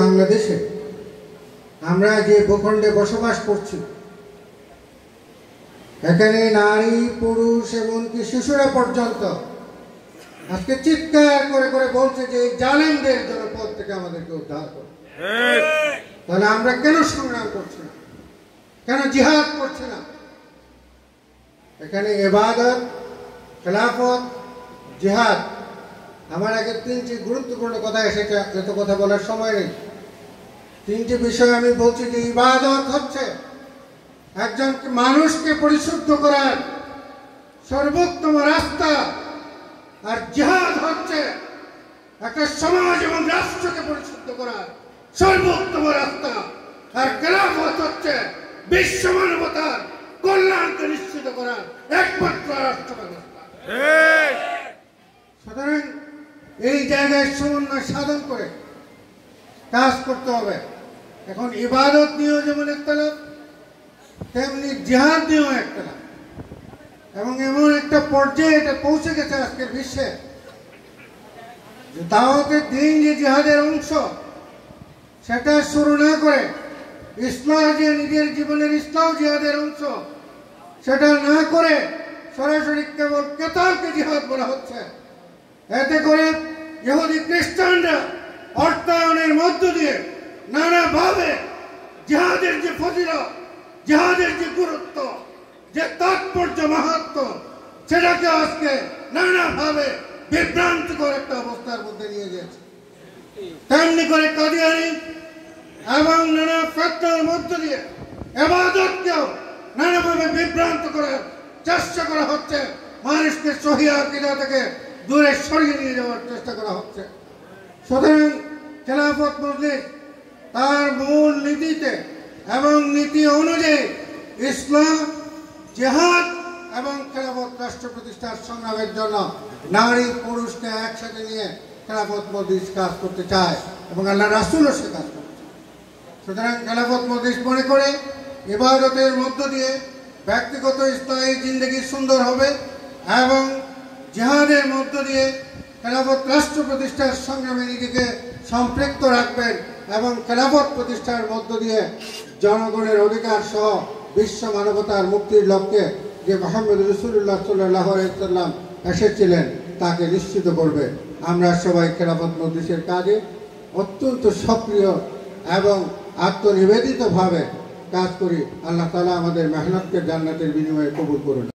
বাংলাদেশে আমরা যে ভূখণ্ডে বসবাস করছি, এখানে নারী, পুরুষ এমনকি শিশুরা পর্যন্ত আজকে চিৎকার করে করে বলছে যে জালেমদের জনপদ থেকে আমাদেরকে উদ্ধার করো। তাহলে আমরা কেন সংগ্রাম করছি না? কেন জিহাদ করছি না? এখানে এবাদত, খেলাফত, জিহাদ, আমার আগে তিনটি গুরুত্বপূর্ণ কথা এসেছে, এত কথা বলার সময় নেই। তিনটি বিষয় আমি বলছি যে ইবাদত হচ্ছে একজন মানুষকে পরিশুদ্ধ করার সর্বোত্তম রাস্তা আর জিহাদ হচ্ছে একটা সমাজ এবং রাষ্ট্রকে পরিশুদ্ধ করার সর্বোত্তম রাস্তা আর খেলাফত হচ্ছে বিশ্ব মানবতার কল্যাণকে নিশ্চিত করার একমাত্র রাষ্ট্র ব্যবস্থা সুতরাং এই জায়গায় সমন্বয় সাধন করে কাজ করতে হবে। এখন ইবাদত নিয়েও যেমন একটা লাভ, তেমনি জিহাদ নিয়েও একটা লাভ। এবং এমন একটা পর্যায়ে এটা পৌঁছে গেছে আজকের বিশ্বে। দাওয়াতের দিন যে জিহাদের অংশ, সেটা শুরু না করে ইসলাম যে নিজের জীবনের ইসলাম জিহাদের অংশ, সেটা না করে সরাসরি কেবল কেতালকে জিহাদ বলা হচ্ছে। এতে করে ইহুদি খ্রিস্টানরা অর্থায়নের মধ্য দিয়ে নানাভাবে জিহাদের যে ফজিলত, জিহাদের যে গুরুত্ব, যে তাৎপর্য মাহাত্ম, সেটাকে আজকে নানাভাবে বিভ্রান্তিকর একটা অবস্থার মধ্যে নিয়ে গেছে। তেমনি করে কাদিয়ানি এবং নানা ফ্যাক্টরের মধ্য দিয়ে এবাদতকেও নানাভাবে বিভ্রান্ত করার চেষ্টা করা হচ্ছে। মানুষকে কিনা থেকে দূরে সরিয়ে নিয়ে যাওয়ার চেষ্টা করা হচ্ছে। সুতরাং খেলাফত মসজিদ তার মূল নীতিতে এবং নীতি অনুযায়ী ইসলাম, জেহাদ এবং খেলাফত রাষ্ট্র প্রতিষ্ঠার সংগ্রামের জন্য নারী পুরুষকে একসাথে নিয়ে খেলাফত মসজিদ কাজ করতে চায় এবং আল্লাহ রাসুলও সে কাজ করতে চায়। সুতরাং খেলাফত মসজিদ মনে করে ইবাদতের মধ্য দিয়ে ব্যক্তিগত স্থায়ী জিন্দগি সুন্দর হবে এবং জেহাদের মধ্য দিয়ে খেলাফত রাষ্ট্র প্রতিষ্ঠার সংগ্রামে নিজেকে সম্পৃক্ত রাখবেন এবং খেলাফত প্রতিষ্ঠার মধ্য দিয়ে জনগণের অধিকার সহ বিশ্ব মানবতার মুক্তির লক্ষ্যে যে মোহাম্মদ রসুল্লাহ সাল্লাহ সাল্লাম এসেছিলেন, তাকে নিশ্চিত করবে। আমরা সবাই খেলাফত মজলিসের কাজে অত্যন্ত সক্রিয় এবং আত্মনিবেদিতভাবে কাজ করি। আল্লাহ তালা আমাদের মেহনতকে জান্নাতের বিনিময়ে কবুল করুন।